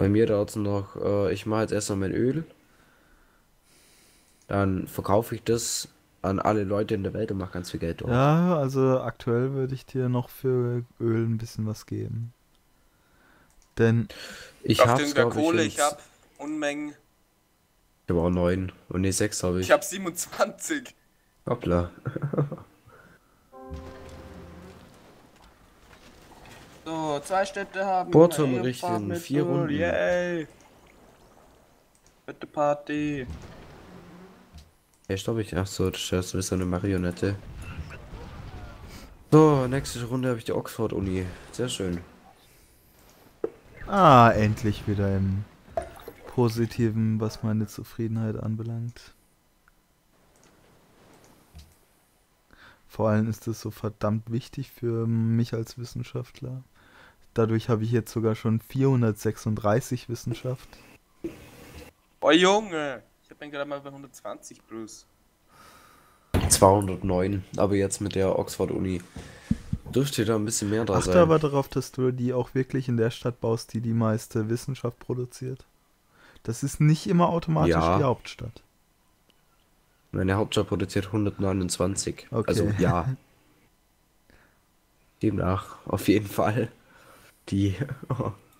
Bei mir dauert es noch, äh, ich mache jetzt erstmal mein Öl. Dann verkaufe ich das an alle Leute in der Welt und mache ganz viel Geld dort. Ja, also aktuell würde ich dir noch für Öl ein bisschen was geben. Denn ich habe Kohle, ich habe Unmengen. Ich habe auch neun und nee, sechs habe ich. Ich habe 27. Hoppla. So, zwei Städte haben. Bohrturm eine richten, vier Runden. Yay. Fette Party. Hey, stopp ich. Ach so, das ist so eine Marionette. So, nächste Runde habe ich die Oxford-Uni. Sehr schön. Ah, endlich wieder im Positiven, was meine Zufriedenheit anbelangt. Vor allem ist es so verdammt wichtig für mich als Wissenschaftler. Dadurch habe ich jetzt sogar schon 436 Wissenschaft. Oh Junge, ich bin gerade mal bei 120 plus. 209. Aber jetzt mit der Oxford-Uni dürfte da ein bisschen mehr da Achte sein. aber darauf, dass du die auch wirklich in der Stadt baust, die die meiste Wissenschaft produziert. Das ist nicht immer automatisch Ja. die Hauptstadt. Meine Hauptstadt produziert 129. Okay. Also ja. Demnach auf jeden Fall. Die.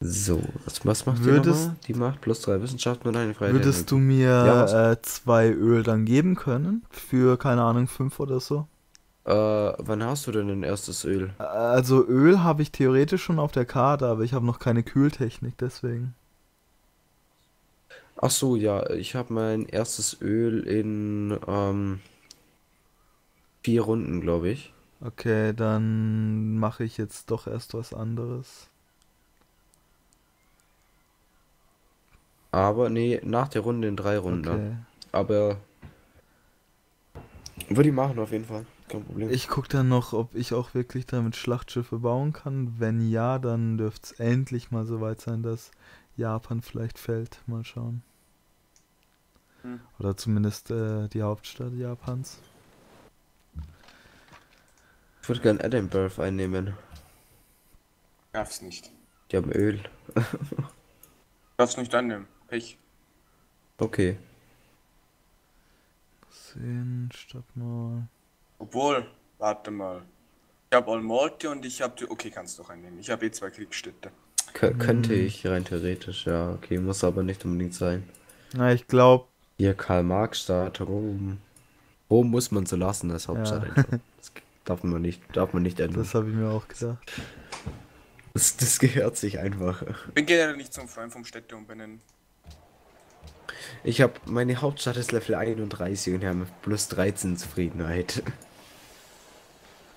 So, was, was macht Würdest- die nochmal? Die macht plus drei Wissenschaften und eine Freiheit. Würdest du mir Ja, äh, zwei Öl dann geben können? Für, keine Ahnung, fünf oder so? Äh, wann hast du denn dein erstes Öl? Äh, Also Öl habe ich theoretisch schon auf der Karte, aber ich habe noch keine Kühltechnik, deswegen. Ach so, ja, ich habe mein erstes Öl in ähm, vier Runden, glaube ich. Okay, dann mache ich jetzt doch erst was anderes. Aber nee, nach der Runde in drei Runden. Okay. Aber würde ich machen auf jeden Fall. Kein Problem. Ich gucke dann noch, ob ich auch wirklich damit Schlachtschiffe bauen kann. Wenn ja, dann dürfte es endlich mal so weit sein, dass Japan vielleicht fällt. Mal schauen. Hm. Oder zumindest äh, die Hauptstadt Japans. Ich würde gern Edinburgh einnehmen. Darf's nicht. Die haben Öl. Darf's nicht annehmen. Pech. Okay. Sehen, Stadtmauer. Obwohl, warte mal. Ich habe Almaty und ich habe die. Okay, kannst du doch einnehmen. Ich habe eh zwei Kriegsstädte. Kö könnte Hm. ich rein theoretisch, ja. Okay, muss aber nicht unbedingt sein. Na, ich glaube, Hier Karl-Marx-Stadt, Rom. Rom muss man so lassen als Hauptstadt Ja. darf man nicht, darf man nicht ändern. das habe ich mir auch gedacht. Das, das gehört sich einfach. Bin generell nicht so ein Freund vom Städte umbenennen. Ich habe meine Hauptstadt ist Level 31 und wir haben plus 13 Zufriedenheit.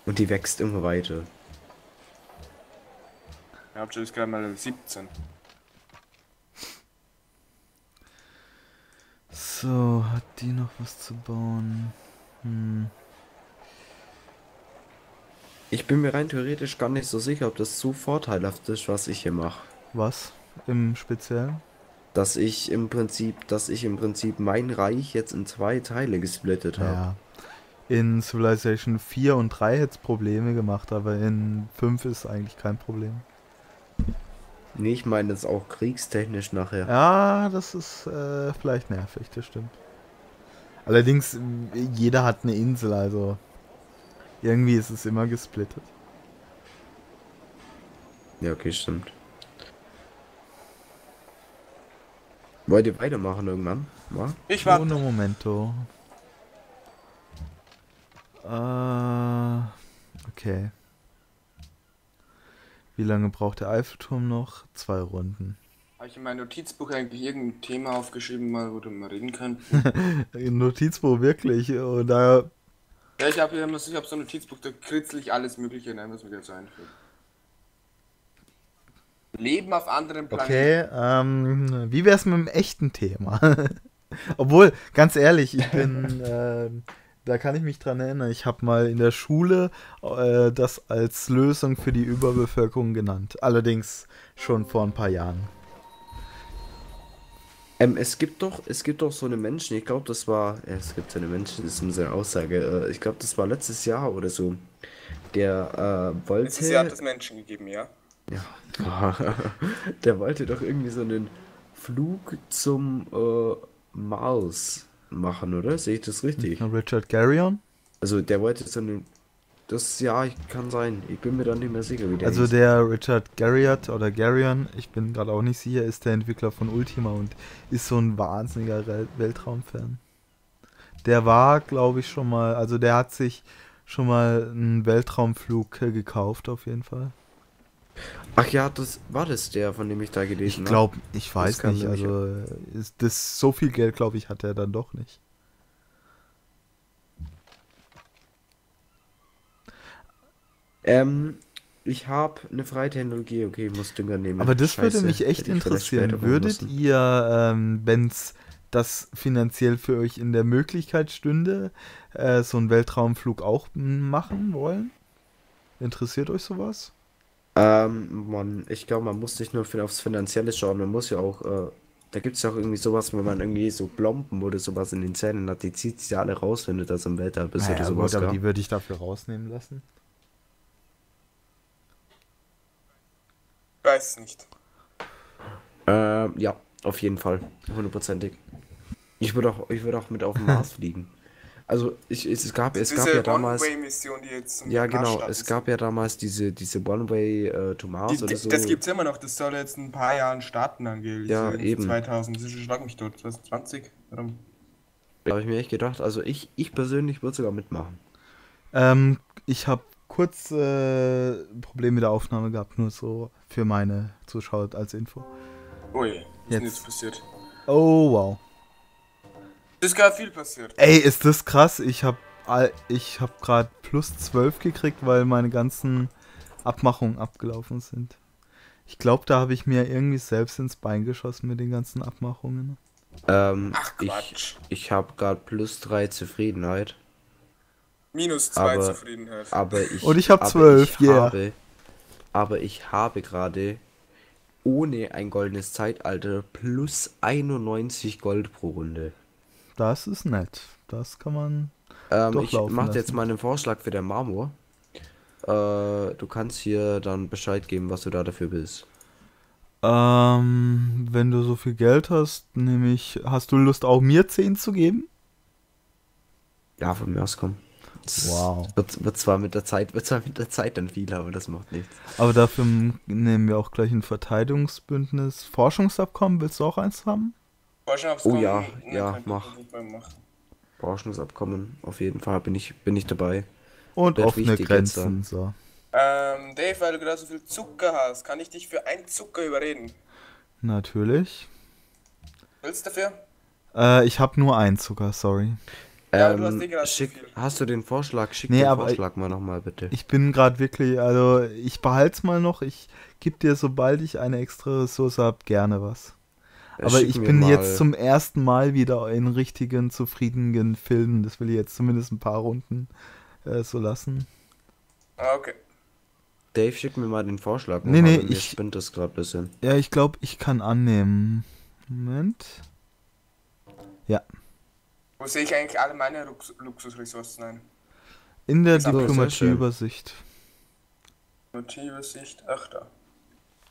Und die wächst immer weiter. Die Hauptstadt ist gerade mal Level 17. So, hat die noch was zu bauen? Hm. Ich bin mir rein theoretisch gar nicht so sicher, ob das so vorteilhaft ist, was ich hier mache. Was im Speziellen? Dass ich im Prinzip, dass ich im Prinzip mein Reich jetzt in zwei Teile gesplittet habe. Ja. In Civilization 4 und 3 hätte es Probleme gemacht, aber in 5 ist eigentlich kein Problem. Nee, ich meine jetzt auch kriegstechnisch nachher. Ja, das ist äh, vielleicht nervig, das stimmt. Allerdings, m, jeder hat eine Insel, also irgendwie ist es immer gesplittet. Ja, okay, stimmt. Wollt ihr weitermachen irgendwann? Ja? Ich warte. Ohne Momento. Äh, okay. Wie lange braucht der Eiffelturm noch? Zwei Runden. Habe ich in meinem Notizbuch eigentlich irgendein Thema aufgeschrieben, mal, worüber wir reden können? Ein Notizbuch wirklich. Oder ja, ich habe ich hab so ein Notizbuch, da kritzel ich alles Mögliche rein, was mir jetzt einfällt. Leben auf anderen Planeten. Okay, ähm, wie wär's mit dem echten Thema? Obwohl, ganz ehrlich, ich bin, ähm, da kann ich mich dran erinnern, ich habe mal in der Schule äh, das als Lösung für die Überbevölkerung genannt. Allerdings schon vor ein paar Jahren. Ähm, es gibt doch, es gibt doch so eine Menschen, ich glaube, das war, ja, es gibt so eine Menschen, das ist unsere Aussage, äh, ich glaube, das war letztes Jahr oder so. der äh, wollte. Es ist ja das Menschen gegeben, ja. Ja. der wollte doch irgendwie so einen Flug zum äh, Mars machen, oder? Sehe ich das richtig? Richard Garrion? Also der wollte so einen. Das ja, ich- kann sein. Ich bin mir dann nicht mehr sicher, wie der Also hieß. der Richard Garriott oder Garrion, ich bin gerade auch nicht sicher, ist der Entwickler von Ultima und ist so ein wahnsinniger Wel- Weltraumfan. Der war, glaube ich, schon mal, also der hat sich schon mal einen Weltraumflug äh, gekauft, auf jeden Fall. Ach ja, das war das der, von dem ich da gelesen Ich habe. glaube, ich weiß nicht, also äh, ist das so viel Geld, glaube ich, hat er dann doch nicht. Ähm, ich habe eine freie Technologie, okay, ich muss Dünger nehmen. Aber das würde Scheiße, mich echt interessieren. Würdet ihr, ähm, wenn es das finanziell für euch in der Möglichkeit stünde, äh, so einen Weltraumflug auch machen wollen? Interessiert euch sowas? Ähm, man, ich glaube, man muss nicht nur für, aufs Finanzielle schauen, man muss ja auch, äh, da gibt es ja auch irgendwie sowas, wenn man irgendwie so Plomben oder sowas in den Zähnen hat, die zieht sich ja alle raus, wenn du das im Weltall bist Naja, oder sowas. gut, aber die würde ich dafür rausnehmen lassen. Weiß es nicht. Ähm, ja, auf jeden Fall, hundertprozentig. Ich würde auch, ich würde auch mit auf den Mars fliegen. Also, ich, es, es gab, es gab ja damals, ja Mars genau, starten es gab ja damals diese, diese One-Way äh, to Mars Die, oder so. Das gibt's immer noch, das soll jetzt in ein paar Jahren starten, angeblich. Ja, So eben. 2000, das ist schlag mich tot, 2020? Warum? Da habe ich mir echt gedacht, also ich, ich persönlich würde sogar mitmachen. Ähm, ich habe kurz äh, Probleme mit der Aufnahme gehabt, nur so für meine Zuschauer als Info. Ui, was ist denn Jetzt. jetzt passiert? Oh, wow. Es ist gar viel passiert. Ey, ist das krass. Ich habe ich hab gerade plus 12 gekriegt, weil meine ganzen Abmachungen abgelaufen sind. Ich glaube, da habe ich mir irgendwie selbst ins Bein geschossen mit den ganzen Abmachungen. Ähm, Ach, ich, Quatsch. ich habe gerade plus drei Zufriedenheit, Minus zwei aber- Zufriedenheit. aber ich. Und ich hab aber 12, ich yeah. Habe, aber ich habe gerade ohne ein goldenes Zeitalter plus 91 Gold pro Runde. Das ist nett. Das kann man. Ähm, ich mache jetzt mal einen Vorschlag für den Marmor. Äh, du kannst hier dann Bescheid geben, was du da dafür willst. Ähm, wenn du so viel Geld hast, nämlich, hast du Lust auch mir 10 zu geben? Ja, von mir aus kommen. Das Wow. Wird, wird zwar mit der Zeit, wird zwar mit der Zeit dann viel, aber das macht nichts. Aber dafür nehmen wir auch gleich ein Verteidigungsbündnis. Forschungsabkommen, willst du auch eins haben? Oh ja, ja, mach. Forschungsabkommen, auf jeden Fall bin ich, bin ich dabei. Und Wird offene Grenzen. So. Ähm, Dave, weil du gerade so viel Zucker hast, kann ich dich für ein Zucker überreden? Natürlich. Willst du dafür? Äh, ich habe nur einen Zucker, sorry. Ja, aber du hast Ähm, schick, hast du den Vorschlag? Schick Nee, den aber- Vorschlag mal nochmal bitte. Ich bin gerade wirklich, also ich behalte es mal noch. Ich gebe dir, sobald ich eine extra Ressource habe, gerne was. Äh, Aber schick ich bin mal- jetzt zum ersten Mal wieder in richtigen, zufriedenen Filmen. Das will ich jetzt zumindest ein paar Runden äh, so lassen. Ah, okay. Dave, schick mir mal den Vorschlag. Nee, nee, ich- spinnt das gerade ein bisschen. Ja, ich glaube, ich kann annehmen. Moment. Wo sehe ich eigentlich alle meine Lux Luxusressourcen ein? In der Diplomatieübersicht. Motivsicht, ach da.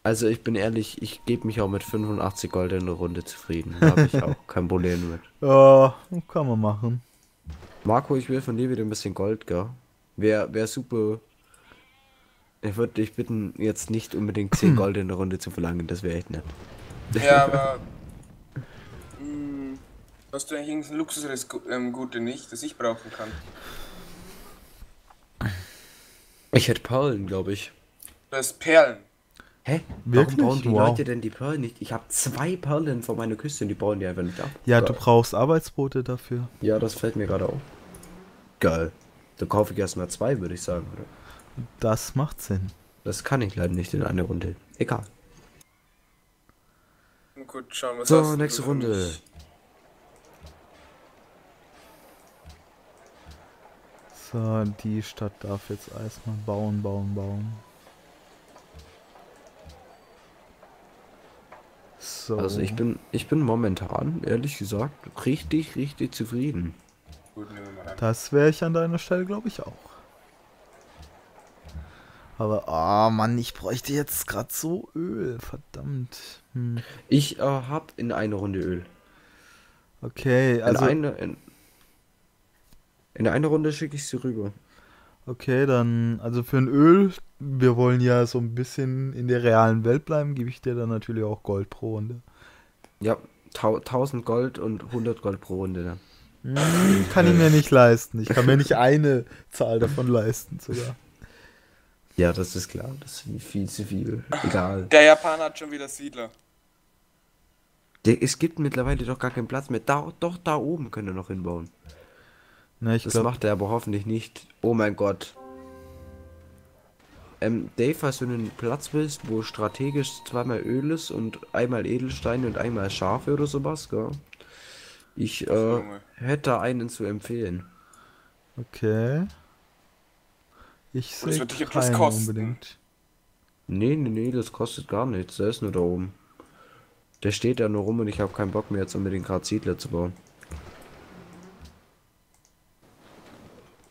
Also ich bin ehrlich, ich gebe mich auch mit 85 Gold in der Runde zufrieden. Da habe ich auch kein Problem mit. Ja, kann man machen. Marco, ich will von dir wieder ein bisschen Gold, gell? Wäre wär super. Ich würde dich bitten, jetzt nicht unbedingt 10 Gold in der Runde zu verlangen, das wäre echt nett. Ja, aber. Hast du eigentlich irgendein Luxusgut ähm, Gute nicht, das ich brauchen kann? Ich hätte Perlen, glaube ich. Du hast Perlen. Hä? Wirklich? Warum bauen die Wow. Leute denn die Perlen nicht? Ich habe zwei Perlen vor meiner Küste und die bauen die einfach nicht ab. Ja, Geil. du brauchst Arbeitsboote dafür. Ja, das fällt mir gerade auf. Geil. Da kaufe ich erstmal zwei, würde ich sagen, oder? Das macht Sinn. Das kann ich leider nicht in einer Runde. Egal. Gut, schauen wir So, nächste Runde. So, die Stadt darf jetzt erstmal bauen, bauen, bauen. So. Also ich bin, ich bin momentan, ehrlich gesagt, richtig, richtig zufrieden. Das wäre ich an deiner Stelle, glaube ich, auch. Aber, oh Mann, ich bräuchte jetzt gerade so Öl. Verdammt. Hm. Ich äh, hab in einer Runde Öl. Okay, Also also. in, eine, in, in einer Runde schicke ich sie rüber. Okay, dann, also für ein Öl, wir wollen ja so ein bisschen in der realen Welt bleiben, gebe ich dir dann natürlich auch Gold pro Runde. Ja, tau 1000 Gold und 100 Gold pro Runde dann. Hm, kann ich mir nicht leisten. Ich kann mir nicht eine Zahl davon leisten sogar. Ja, das ist klar. Das ist viel zu viel. Egal. Der Japaner hat schon wieder Siedler. Der, es gibt mittlerweile doch gar keinen Platz mehr. Da, doch, da oben können wir noch hinbauen. Ne, ich Das glaube, macht er aber hoffentlich nicht. Oh mein Gott. Ähm, Dave, falls du einen Platz willst, wo strategisch zweimal Öl ist und einmal Edelsteine und einmal Schafe oder sowas, gell? Ich äh, hätte einen zu empfehlen. okay. Ich sehe wird dich etwas keinen kosten. unbedingt. Nee, nee, nee, das kostet gar nichts. Der ist nur da oben. Der steht da nur rum und ich habe keinen Bock mehr jetzt unbedingt gerade Siedler zu bauen.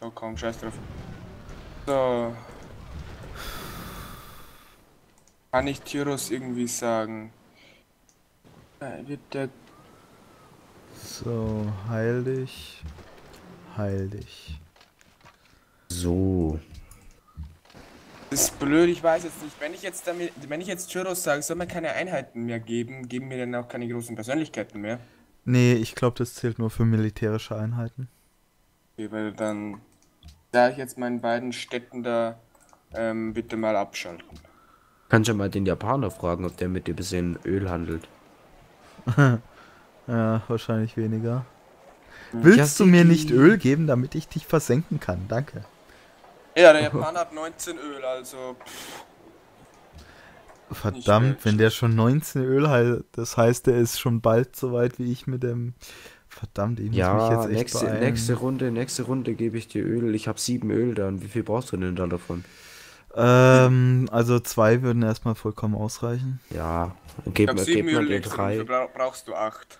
Oh komm, scheiß drauf. So. Kann ich Tyros irgendwie sagen? Wird der So, heil dich. Heil dich. So. Das ist blöd, ich weiß jetzt nicht. Wenn ich jetzt damit, wenn ich jetzt Tyros sage, soll man keine Einheiten mehr geben, geben mir dann auch keine großen Persönlichkeiten mehr. Nee, ich glaube, das zählt nur für militärische Einheiten. Okay, weil dann sage ich jetzt meinen beiden Städten da ähm, bitte mal abschalten. Kannst ja mal den Japaner fragen, ob der mit dir bisschen Öl handelt. Ja, wahrscheinlich weniger. Hm. Willst du mir nicht Öl geben, damit ich dich versenken kann? Danke. Ja, der Japaner hat 19 Öl, also pff, Verdammt, wenn der schon 19 Öl hat, das heißt, der ist schon bald so weit wie ich mit dem. Verdammt, ich muss mich Ja, jetzt echt nächste, beeilen. nächste Runde, nächste Runde gebe ich dir Öl. Ich habe sieben Öl da. Und wie viel brauchst du denn da davon? Ähm, also zwei würden erstmal vollkommen ausreichen. Ja, ich gib, hab mir- 7 gib mal Öl dir drei. dafür bra brauchst du 8.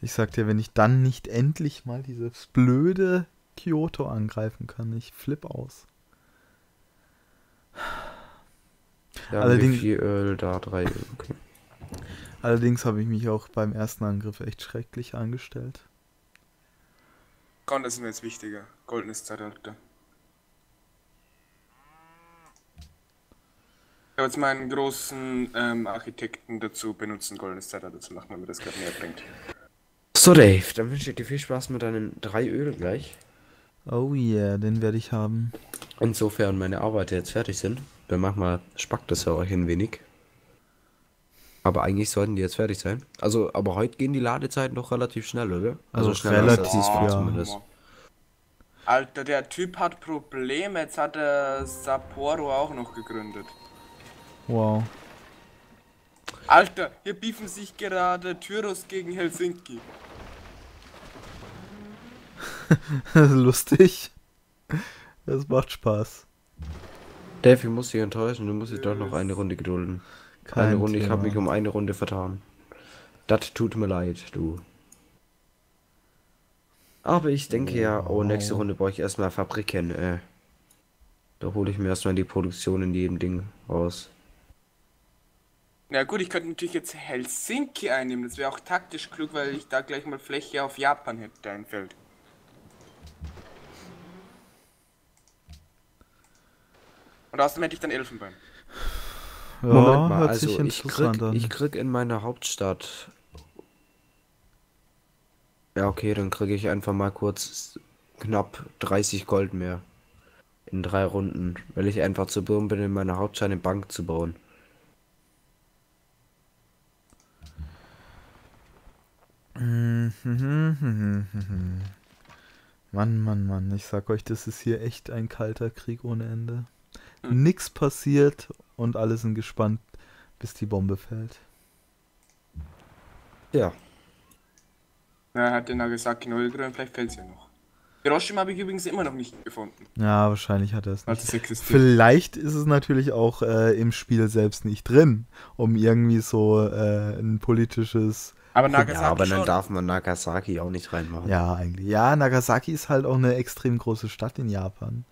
Ich sag dir, wenn ich dann nicht endlich mal dieses blöde Kyoto angreifen kann, ich flipp aus. Ja, Allerdings- wie viel Öl da? Drei Öl. Okay. Allerdings habe ich mich auch beim ersten Angriff echt schrecklich angestellt. Komm, das ist mir jetzt wichtiger. Goldenes Zeitalter. Ich habe jetzt meinen großen ähm, Architekten dazu benutzen, goldenes Zeitalter zu machen, damit das gerade näher bringt. So, Dave, dann wünsche ich dir viel Spaß mit deinen drei Öl gleich. Oh yeah, den werde ich haben. Insofern meine Arbeiter jetzt fertig sind, dann manchmal spackt das ja euch ein wenig. Aber eigentlich sollten die jetzt fertig sein. Also, aber heute gehen die Ladezeiten doch relativ schnell, oder? Also Auch schneller als relativ, letztes Mal ja. zumindest. Alter, der Typ hat Probleme. Jetzt hat er Sapporo auch noch gegründet. Wow. Alter, hier beefen sich gerade Tyros gegen Helsinki. Lustig. Das macht Spaß. Dave, ich muss dich enttäuschen, du musst dich doch noch eine Runde gedulden. Kein eine Runde, ich habe Thema. mich um eine Runde vertan. Das tut mir leid, du. Aber ich denke ja, oh, nächste Runde brauche ich erstmal Fabriken, äh. Da hole ich mir erstmal die Produktion in jedem Ding raus. Na gut, ich könnte natürlich jetzt Helsinki einnehmen. Das wäre auch taktisch klug, weil ich da gleich mal Fläche auf Japan hätte, ein Feld. Und außerdem hätte ich dann Elfenbein. Ja, Moment mal, hört also sich ich krieg, an. ich krieg in meiner Hauptstadt. Ja, okay, dann kriege ich einfach mal kurz knapp 30 Gold mehr. In drei Runden, weil ich einfach zu dumm bin, in meiner Hauptstadt eine Bank zu bauen. Mann, Mann, Mann, ich sag euch, das ist hier echt ein kalter Krieg ohne Ende. Nix passiert und alle sind gespannt, bis die Bombe fällt. Ja. Na, er hat den Nagasaki neu gegründet, vielleicht fällt es ja noch. Hiroshima habe ich übrigens immer noch nicht gefunden. Ja, wahrscheinlich hat er es nicht. es existiert. Vielleicht ist es natürlich auch äh, im Spiel selbst nicht drin, um irgendwie so äh, ein politisches Aber Nagasaki Ja, aber dann schon. darf man Nagasaki auch nicht reinmachen. Ja, eigentlich. Ja, Nagasaki ist halt auch eine extrem große Stadt in Japan.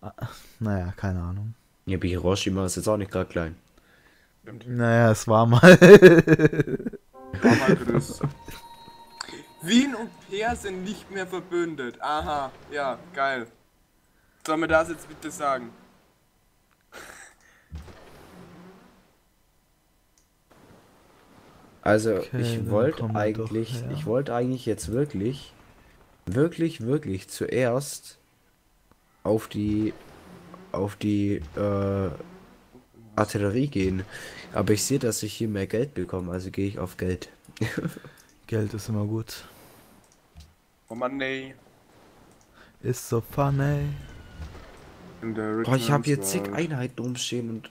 Ah, Naja, keine Ahnung. Ja, aber Hiroshima ist jetzt auch nicht gerade klein. Naja, es war mal. War mal größer. Wien und Peer sind nicht mehr verbündet. Aha, ja, geil. Soll mir das jetzt bitte sagen? Also Okay, ich wollte eigentlich, doch ich wollte eigentlich jetzt wirklich, wirklich, wirklich zuerst auf die, auf die äh, Artillerie gehen. Aber ich sehe, dass ich hier mehr Geld bekomme, also gehe ich auf Geld. Geld ist immer gut. Oh nee. Ist so funny. Boah, ich habe hier zig Einheiten rumstehen und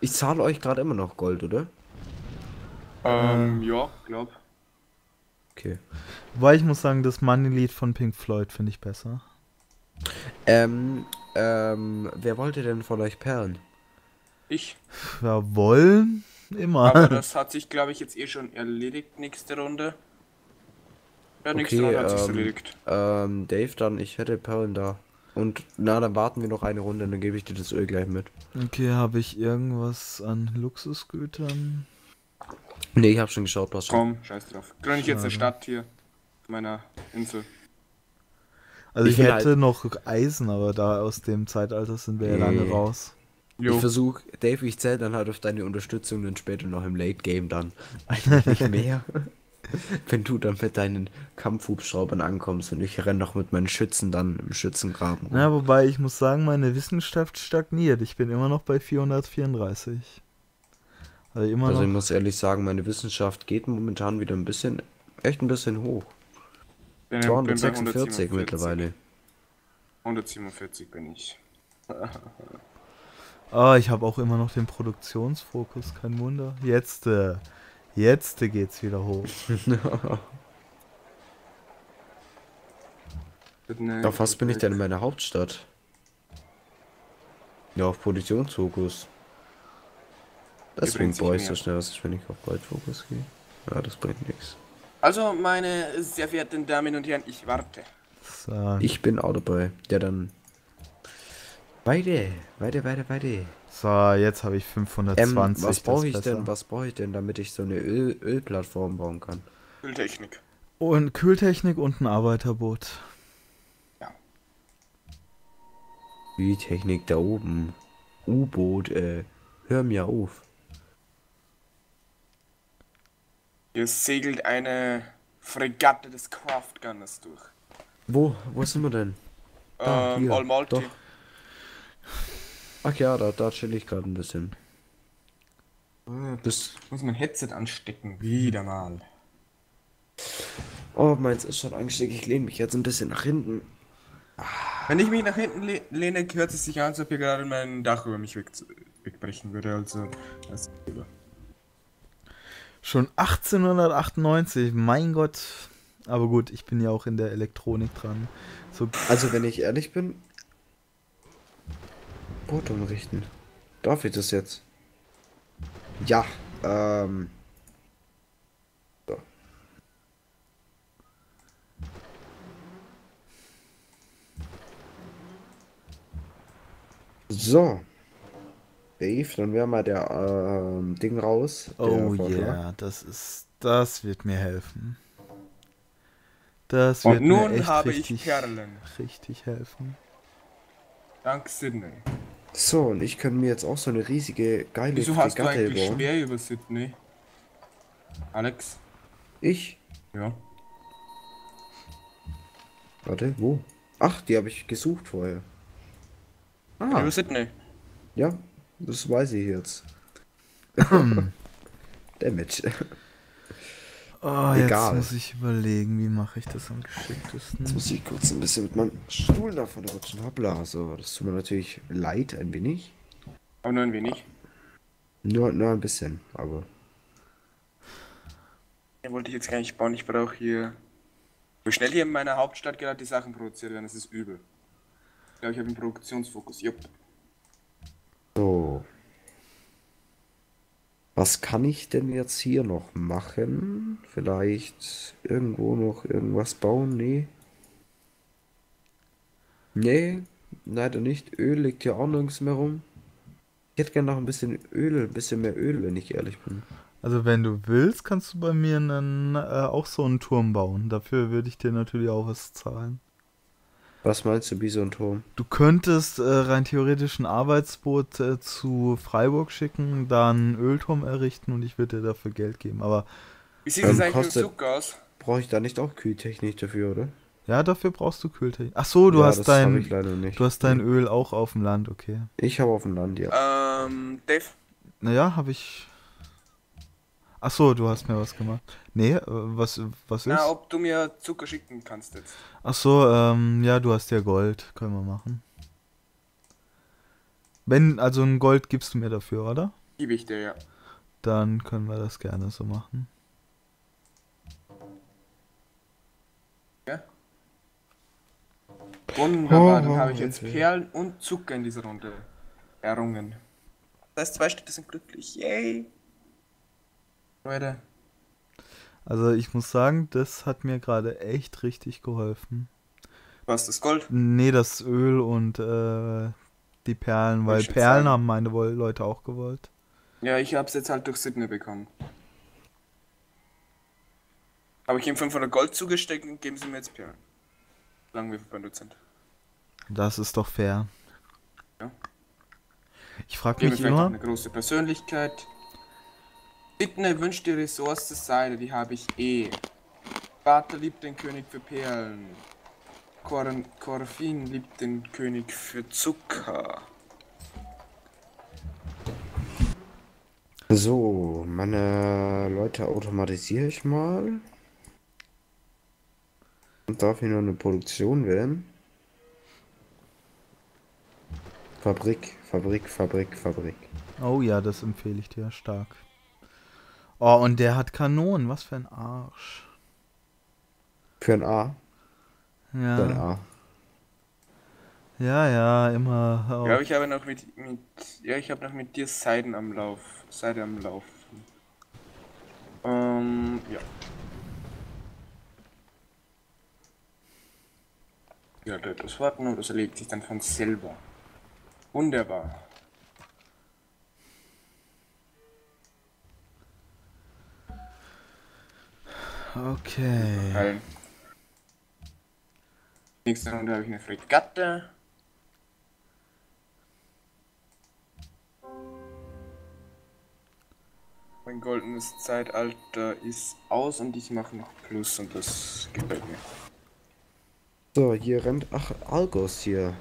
ich zahle euch gerade immer noch Gold, oder? Ähm, ja, glaub. Okay. Wobei ich muss sagen, das Money-Lied von Pink Floyd finde ich besser. Ähm, ähm, wer wollte denn von euch Perlen? Ich. Ja, wollen? Immer. Aber das hat sich, glaube ich, jetzt eh schon erledigt, nächste Runde. Ja, nächste Okay, Runde hat sich's ähm, erledigt. Ähm, Dave, dann, ich hätte Perlen da. Und na, dann warten wir noch eine Runde, dann gebe ich dir das Öl gleich mit. Okay, habe ich irgendwas an Luxusgütern? Nee, ich habe schon geschaut, was schon. Komm, scheiß drauf. Gründe ich jetzt eine. Stadt hier. Auf meiner Insel. Also Ich ich, hätte halt- noch Eisen, aber da aus dem Zeitalter sind wir ja lange Nee. raus. Ich versuche, Dave, ich zähle dann halt auf deine Unterstützung dann später noch im Late Game dann. Eigentlich nicht mehr. Wenn du dann mit deinen Kampfhubschraubern ankommst und ich renne noch mit meinen Schützen dann im Schützengraben. Na, wobei ich muss sagen, meine Wissenschaft stagniert. Ich bin immer noch bei 434. Also immer Also ich noch. muss ehrlich sagen, meine Wissenschaft geht momentan wieder ein bisschen, echt ein bisschen hoch. Bin, bin bei 246 mittlerweile. 147 bin ich. Ah, ich habe auch immer noch den Produktionsfokus, kein Wunder. Jetzt, äh, jetzt geht's wieder hoch. Auf was bin ich denn in meiner Hauptstadt? Ja, auf nicht brauche ich mehr. so schnell, was ich, wenn ich auf Goldfokus gehe. Ja, das bringt nichts. Also, meine sehr verehrten Damen und Herren, ich warte. So, Ich bin auch dabei. Ja, dann. Weiter, weiter, weiter, weiter. so jetzt habe ich Ähm, 520. was das brauche ich denn, besser. was brauche ich denn, damit ich so eine Öl Ölplattform bauen kann? Öltechnik. Und Kühltechnik und ein Arbeiterboot. Die Technik da oben. U-Boot, äh, hör mir auf. Hier segelt eine Fregatte des Craft Gunners durch. Wo, wo sind wir denn? Da, ähm, hier, Almalti. doch. Ach ja, da, da chill ich gerade ein bisschen. Das, Ich muss mein Headset anstecken. Wieder mal. oh, meins ist schon angesteckt. Ich lehne mich jetzt ein bisschen nach hinten. Wenn ich mich nach hinten le lehne, hört es sich an, als ob hier gerade mein Dach über mich weg wegbrechen würde. Also, das ist über. Schon 1898, mein Gott. Aber gut, ich bin ja auch in der Elektronik dran. So, Also, wenn ich ehrlich bin. Boot umrichten. Darf ich das jetzt? Ja, ähm. So. So. Dave, dann wäre mal der ähm, Ding raus. oh Vorschlag. yeah, das ist, das wird mir helfen. Das wird Und nun mir echt habe richtig, ich Perlen. richtig helfen. Dank Sydney. So, und ich kann mir jetzt auch so eine riesige, geile Wieso hast du Fregatte eigentlich bauen. schwer über Sydney? Alex? Ich? Ja. Warte, wo? Ach, die habe ich gesucht vorher. Ah, Über Sydney. ja, das weiß ich jetzt. Damage. Oh, Egal. jetzt muss ich überlegen, wie mache ich das am geschicktesten. Jetzt muss ich kurz ein bisschen mit meinem Stuhl davon rutschen. Hoppla, so, das tut mir natürlich leid, ein wenig. Aber nur ein wenig. Nur, nur ein bisschen, aber. Den wollte ich jetzt gar nicht bauen. Ich brauche hier. Wie schnell hier in meiner Hauptstadt gerade die Sachen produziert werden, das ist übel. Ich glaube, ich habe einen Produktionsfokus. Jupp. So. Was kann ich denn jetzt hier noch machen? Vielleicht irgendwo noch irgendwas bauen? Nee. Nee, leider nicht. Öl liegt hier auch nirgends mehr rum. Ich hätte gerne noch ein bisschen Öl, ein bisschen mehr Öl, wenn ich ehrlich bin. Also wenn du willst, kannst du bei mir einen, äh, auch so einen Turm bauen. Dafür würde ich dir natürlich auch was zahlen. Was meinst du, wie so ein Turm? Du könntest äh, rein theoretisch ein Arbeitsboot äh, zu Freiburg schicken, da einen Ölturm errichten und ich würde dir dafür Geld geben. Aber Wie sieht Ähm, das eigentlich mit kostet- dem Zug aus? Brauche ich da nicht auch Kühltechnik dafür, oder? ja, dafür brauchst du Kühltechnik. Ach so, du Ja, hast dein, ich leider nicht. du hast dein Öl auch auf dem Land, okay. Ich habe auf dem Land, ja. Ähm, Dave, Naja, habe ich. Ach so, du hast mir was gemacht. Nee, äh, was, was ist? na, ob du mir Zucker schicken kannst jetzt. Ach so, ähm, ja, du hast ja Gold. Können wir machen. Wenn, also ein Gold gibst du mir dafür, oder? Gebe ich dir, ja. Dann können wir das gerne so machen. ja? Wunderbar, dann Oh, habe ich jetzt okay. Perlen und Zucker in dieser Runde errungen. Das heißt, zwei Städte sind glücklich. Yay! Leute, Also ich muss sagen, das hat mir gerade echt richtig geholfen. was das Gold? Nee, das Öl und äh, die Perlen, weil Perlen haben meine Leute auch gewollt. Ja, ich hab's jetzt halt durch Sydney bekommen. Habe ich ihm 500 Gold zugesteckt und geben sie mir jetzt Perlen. Solange wir verbündet sind. Das ist doch fair. Ja. Ich frage mich immer, eine große Persönlichkeit. Sydney wünscht die Ressource Seide, die habe ich eh. Vater liebt den König für Perlen. Cor Corfin liebt den König für Zucker. So, meine Leute automatisiere ich mal. Und darf hier noch eine Produktion wählen? Fabrik, Fabrik, Fabrik, Fabrik. oh ja, das empfehle ich dir stark. Oh, und der hat Kanonen, was für ein Arsch. Für ein A. Für ein Ja, A. ja, ja, immer. Ja, auf- aber ich habe noch mit, mit ja, ich habe noch mit dir Seiden am Lauf, Seide am Lauf. Ähm, ja. Ja, da etwas warten und das erledigt sich dann von selber. Wunderbar. Okay. Nächste Runde habe ich eine Fregatte. Mein goldenes Zeitalter ist aus und ich mache noch Plus und das gefällt mir. So, hier rennt. Ach, Argos hier.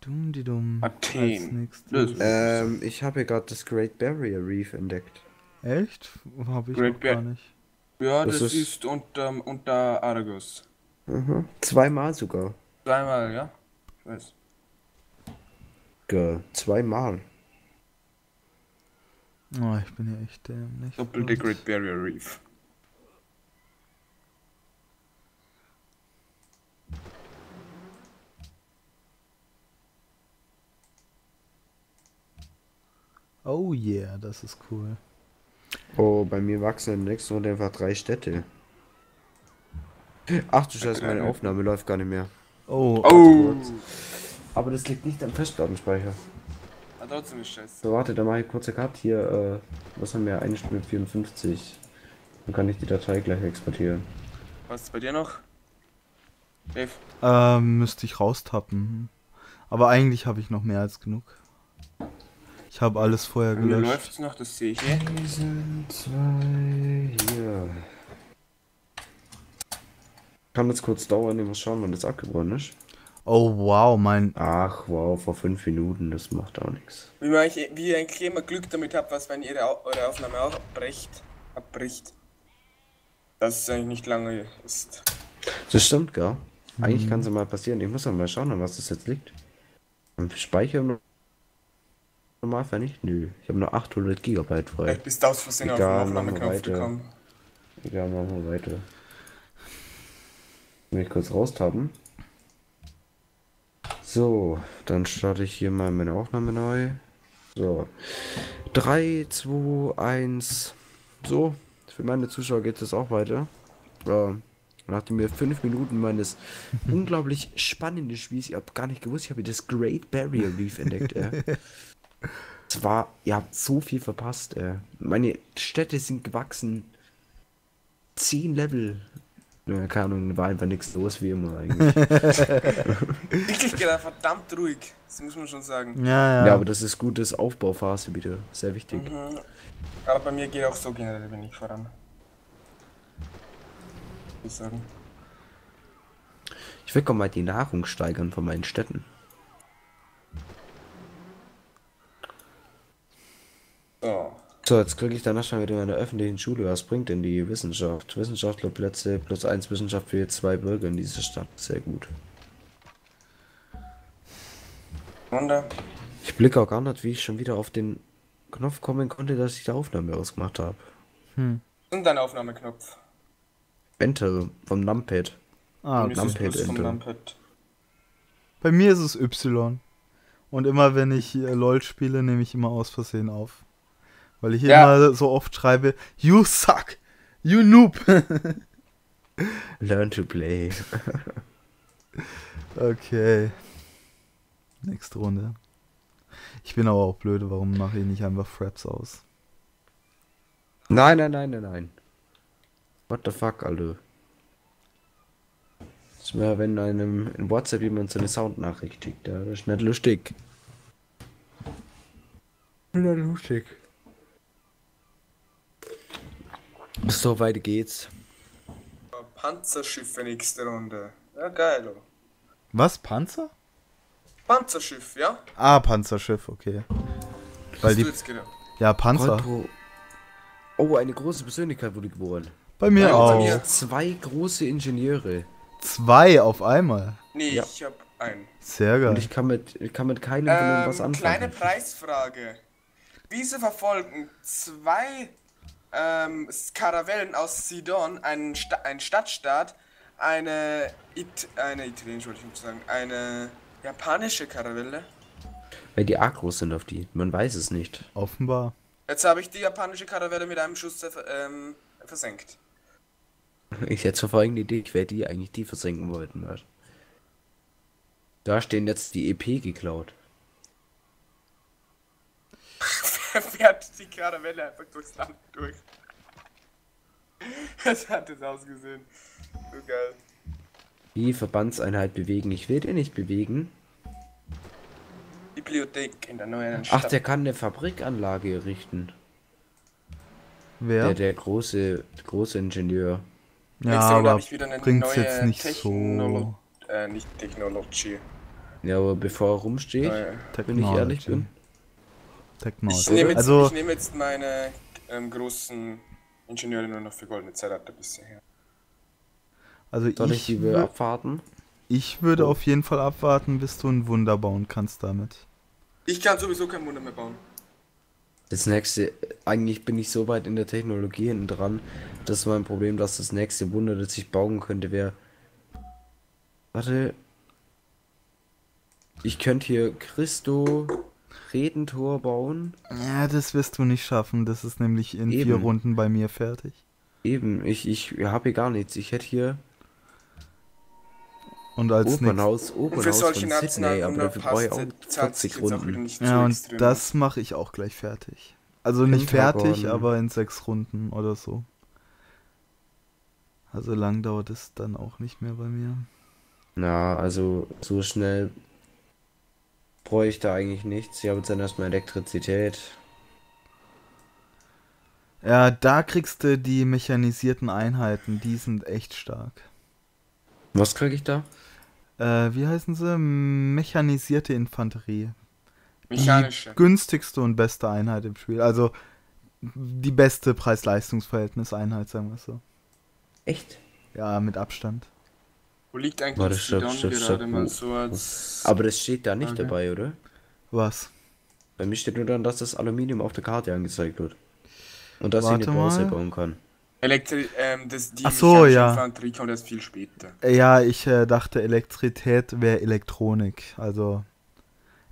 Dumm die dumm. Athen. Ähm, ich habe hier gerade das Great Barrier Reef entdeckt. Echt? Habe ich Great noch gar nicht. Ja, Das das, ist- ist, unter, unter Argos. Mhm. Zweimal sogar. Zweimal, ja? Ich weiß. Girl. Zweimal. Oh, ich bin hier echt dämlich. Doppelte Great Barrier Reef. Oh yeah, das ist cool. Oh, bei mir wachsen der nächsten Runde einfach drei Städte. Ach du Scheiße, meine Aufnahme läuft gar nicht mehr. Oh, Oh! Aber das liegt nicht am Festplattenspeicher. Ah, trotzdem ist scheiße. So, warte, dann mache ich kurze Cut hier. Äh, was haben wir? Eine Stunde 54. Dann kann ich die Datei gleich exportieren. Was ist bei dir noch? Dave? ähm, müsste ich raustappen. Aber eigentlich habe ich noch mehr als genug. Ich habe alles vorher Bei mir gelöscht. läuft's noch, das sehe ich eh. Diesen zwei hier. Kann jetzt kurz dauern, ich muss schauen, wann das abgebrochen ist. Oh wow, mein. Ach, wow, vor fünf Minuten, das macht auch nichts. Wie, man wie ihr eigentlich immer Glück damit habt, was wenn ihre, Au- eure Aufnahme auch abbricht, abbricht. Dass es eigentlich nicht lange ist. Das stimmt, gell? Eigentlich kann es ja mal passieren. Ich muss aber mal schauen, an was das jetzt liegt. Am Speicher Normalfall nicht? Nö, ich habe nur 800 Gigabyte frei. Vielleicht bist du aus Versehen auf den Aufnahmeknopf weiter. gekommen. Egal, machen wir weiter. Will ich kurz raustappen. So, dann starte ich hier mal meine Aufnahme neu. So. 3, 2, 1. So. Für meine Zuschauer geht es auch weiter. Ja. Nachdem wir fünf Minuten meines unglaublich spannenden Spiels, ich habe gar nicht gewusst, ich habe das Great Barrier Reef entdeckt. Äh. Es war, ihr habt so viel verpasst. Äh. Meine Städte sind gewachsen. Zehn Level. Ja, keine Ahnung, war einfach nichts los wie immer eigentlich. Wirklich gerade verdammt ruhig. Das muss man schon sagen. Ja, ja. ja, aber das ist gut, das Aufbauphase wieder. Sehr wichtig. Mhm. Aber bei mir geht auch so generell voran. Ich sagen. Ich will mal die Nahrung steigern von meinen Städten. So. So, jetzt kriege ich danach schon wieder in einer öffentlichen Schule. Was bringt denn die Wissenschaft? Wissenschaftlerplätze plus eins Wissenschaft für zwei Bürger in dieser Stadt. Sehr gut. Wunder. Ich blicke auch gar nicht, wie ich schon wieder auf den Knopf kommen konnte, dass ich die Aufnahme ausgemacht habe. Hm. Und dein Aufnahmeknopf. Enter vom Numpad. Ah, Numpad Enter. Numpad. Bei mir ist es Y. Und immer wenn ich äh, LOL spiele, nehme ich immer aus Versehen auf. Weil ich Ja. immer so oft schreibe, You suck! You noob! Learn to play. okay. Nächste Runde. Ich bin aber auch blöde, warum mache ich nicht einfach Fraps aus? Nein, nein, nein, nein, nein. What the fuck, Alter. Das wäre, wenn einem in WhatsApp jemand so eine Soundnachricht schickt. Ja, das ist nicht lustig. Nicht lustig. So weit geht's. Panzerschiffe nächste Runde. Ja, geil. oh. Was? Panzer? Panzerschiff, ja? Ah, Panzerschiff, okay. Weil Hast die. du jetzt gedacht? Ja, Panzer. Oh, eine große Persönlichkeit wurde geboren. Bei mir Ja, bei auch. mir- Zwei große Ingenieure. Zwei auf einmal. Nee, Ja. ich hab einen. Sehr Und geil. ich kann mit, ich kann mit keinem von ihnen was Ähm, anfangen. kleine Preisfrage. Wieso verfolgen zwei ähm, Karavellen aus Sidon, einen, Sta einen Stadtstaat, eine, It eine italienische, wollte ich nicht sagen, eine japanische Karavelle? Weil die Agros sind auf die. Man weiß es nicht. Offenbar. Jetzt habe ich die japanische Karavelle mit einem Schuss äh, ähm, versenkt. Ich hätte zur folgende Idee, ich werde die eigentlich die versenken wollten. Was? Da stehen jetzt die EP geklaut. Er fährt die Karavelle einfach durchs Land durch. Das hat es ausgesehen. So geil. Die Verbandseinheit bewegen. Ich will den nicht bewegen. Bibliothek in der neuen Ach, Stadt. der kann eine Fabrikanlage errichten. Wer? Der, der große, große Ingenieur. ja, Nächste aber hab ich wieder eine bringt's neue jetzt nicht Technolo- so. Äh, nicht Technology. Ja, aber bevor er rumsteht, Neue. wenn ich ehrlich bin. Ich Technology. nehme jetzt, Also, ich nehme jetzt meine ähm, großen Ingenieure nur noch für goldene Zeitalter bisher her. also Soll ich ich, die wür- abwarten? ich würde auf jeden Fall abwarten, bis du ein Wunder bauen kannst damit. Ich kann sowieso kein Wunder mehr bauen. Das nächste, eigentlich bin ich so weit in der Technologie hinten dran, das ist mein Problem, dass das nächste Wunder, das ich bauen könnte, wäre. Warte. Ich könnte hier Christo Redentor bauen. Ja, das wirst du nicht schaffen. Das ist nämlich in vier Eben. Runden bei mir fertig. Eben, ich, ich habe hier gar nichts. Ich hätte hier Und als nächstes. Opernhaus, Und für Opernhaus solche von Sydney, nationalen aber dafür brauche ich auch passt, zahlt sich 40 jetzt auch wieder Runden. nicht Ja, und extrem das mache ich auch gleich fertig. Also nicht Pentagon. fertig, aber in sechs Runden oder so. Also lang dauert es dann auch nicht mehr bei mir. Na, also so schnell bräuchte ich da eigentlich nichts. Ich habe jetzt dann erstmal Elektrizität. Ja, da kriegst du die mechanisierten Einheiten, die sind echt stark. Was kriege ich da? Äh, wie heißen sie? Mechanisierte Infanterie. Mechanische. Die günstigste und beste Einheit im Spiel. Also die beste Preis-Leistungs-Verhältnis-Einheit, sagen wir so. Echt? Ja, mit Abstand. Wo liegt eigentlich Warte, Sidon stopp, stopp, gerade stopp. mal so als... Aber das steht da nicht Okay. dabei, oder? Was? Bei mir steht nur dann, dass das Aluminium auf der Karte angezeigt wird. Und dass Warte ich eine Bronze bauen kann. Elektri ähm, das, die Ach so, ja. Infanterie kommt erst viel später. Ja, ich äh, dachte, Elektrizität wäre Elektronik. Also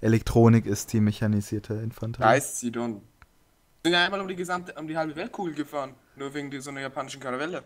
Elektronik ist die mechanisierte Infanterie. Reißt sie dann. Sind ja einmal um die gesamte, um die halbe Weltkugel gefahren. Nur wegen so einer japanischen Karavelle.